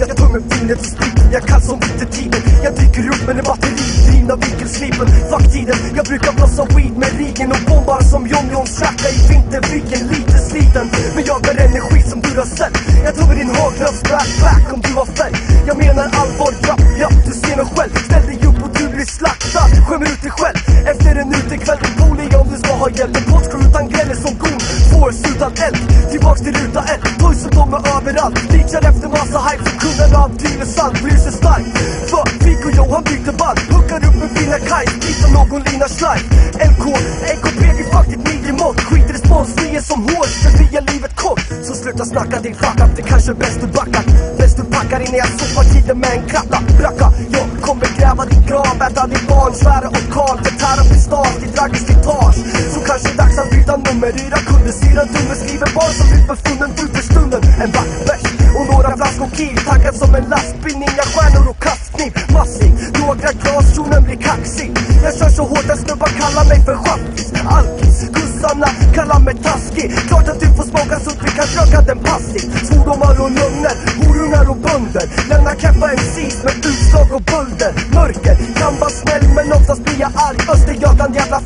Jag tar med vinet och spriten, jag kan som vintertiden Jag dyker upp med en batteridrivna vinkelslipen Fuck tiden, jag brukar blåsa weed med rigen Och bombar som John Johns tjacka i vinterviken Lite sliten, men jag har energi som du har sett. Jag tar med din haglös backpack om du har färg Jag menar allvar, japp, japp, du ser mig själv. Ställ dig upp och du blir slaktad, skämmer ut dig själv. Efter en utekväll, din om du ska ha hjälp utan eld Tillbaks till ruta ett, toys och är överallt. Leachar efter massa hype som kunderna antyder sant bryr sig starkt För Fick och Johan byter band, hookar upp med fina kaj Splitar någon lina Schleif. LK, NKP, vi fuck ditt midjemått Skit i respons, vi är som hårs, för vi är livet kort. Så sluta snacka din fuck up, det kanske är bäst du backar. Bäst du packar innan jag sopar tiden med en kratta Bracka, jag kommer gräva din grav, äta ditt barn Svära och för stunden, blivit du för stunden. En vacker vers och några flaskor kill Taggad som en lastbil, inga stjärnor och kastkniv Massiv, några glas, kjolen blir kaxig. Jag kör så hårt att snubbar kallar mig för chaffis Alkis, gussarna kallar mig taskig. Klart att du får smaka så att vi kan röka den passivt. Svordomar och lögner, horungar och bönder. Lämnar keppa MCs med utslag och bölder Mörker. Kan va snäll men oftast blir jag arg. Östergötland jävla smälla